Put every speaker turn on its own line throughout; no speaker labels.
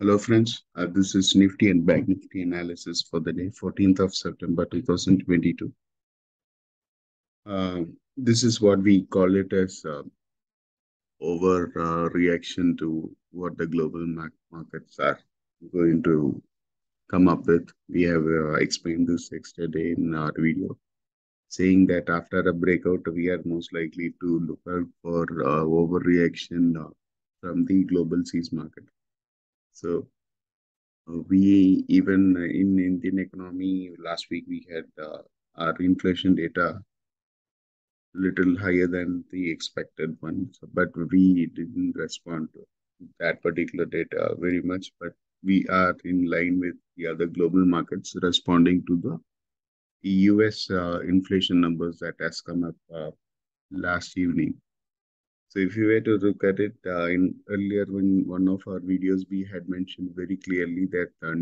Hello friends, uh, this is Nifty and Bank Nifty analysis for the day 14th of September 2022. Uh, this is what we call it as uh, over uh, reaction to what the global markets are going to come up with. We have uh, explained this yesterday in our video, saying that after a breakout, we are most likely to look out for uh, overreaction uh, from the global seas market. So uh, we even in Indian economy last week we had uh, our inflation data little higher than the expected ones, but we didn't respond to that particular data very much. But we are in line with the other global markets responding to the US uh, inflation numbers that has come up uh, last evening. So if you were to look at it, uh, in earlier in one of our videos, we had mentioned very clearly that uh,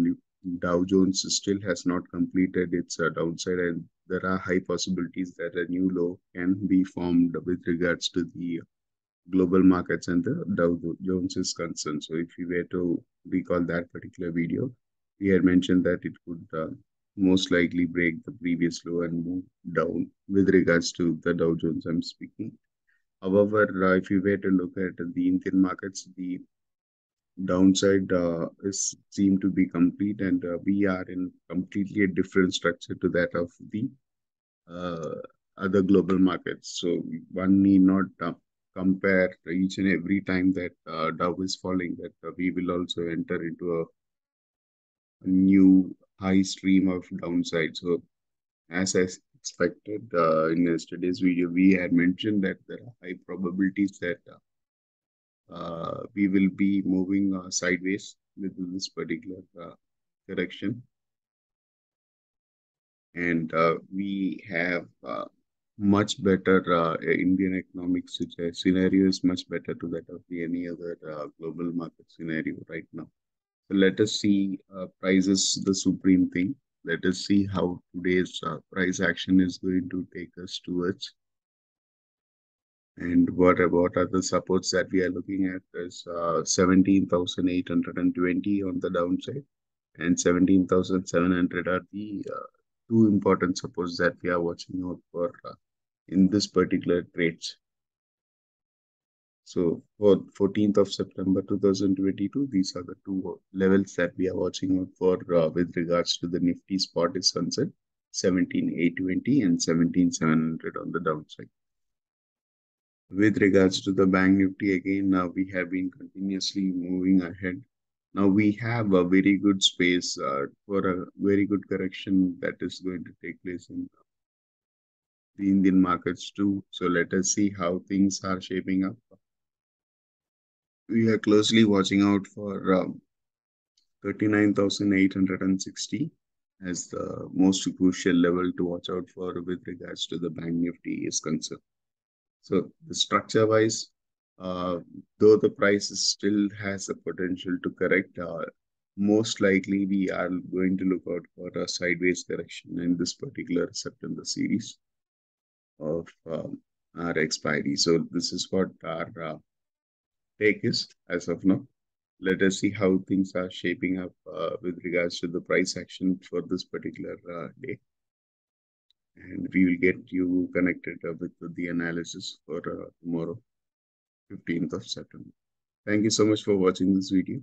Dow Jones still has not completed its uh, downside and there are high possibilities that a new low can be formed with regards to the global markets and the Dow Jones is concerned. So if you were to recall that particular video, we had mentioned that it could uh, most likely break the previous low and move down with regards to the Dow Jones I'm speaking. However, uh, if you were to look at the Indian markets, the downside uh, is seem to be complete, and uh, we are in completely a different structure to that of the uh, other global markets. So one need not uh, compare each and every time that uh, Dow is falling that uh, we will also enter into a, a new high stream of downside. So as I expected uh, in yesterday's video, we had mentioned that there are high probabilities that uh, uh we will be moving uh, sideways with this particular uh, correction. And we have much better Indian economic scenario is much better to that of any other global market scenario right now. So let us see prices the supreme thing let us see how today's uh, price action is going to take us towards. And what about other supports that we are looking at is uh, 17,820 on the downside and 17,700 are the uh, two important supports that we are watching out for uh, in this particular trades. So for 14th of September 2022, these are the two levels that we are watching out for uh, with regards to the Nifty spot is concerned, 17,820 and 17,700 on the downside. With regards to the Bank Nifty, again, now we have been continuously moving ahead. Now we have a very good space uh, for a very good correction that is going to take place in the Indian markets too. So let us see how things are shaping up we are closely watching out for um, 39,860 as the most crucial level to watch out for with regards to the bank nifty is concerned. So the structure wise, uh, though the price still has a potential to correct, uh, most likely we are going to look out for a sideways correction in this particular September series of um, our expiry. So this is what our uh, take is as of now. Let us see how things are shaping up uh, with regards to the price action for this particular uh, day. And we will get you connected with the analysis for uh, tomorrow, 15th of September. Thank you so much for watching this video.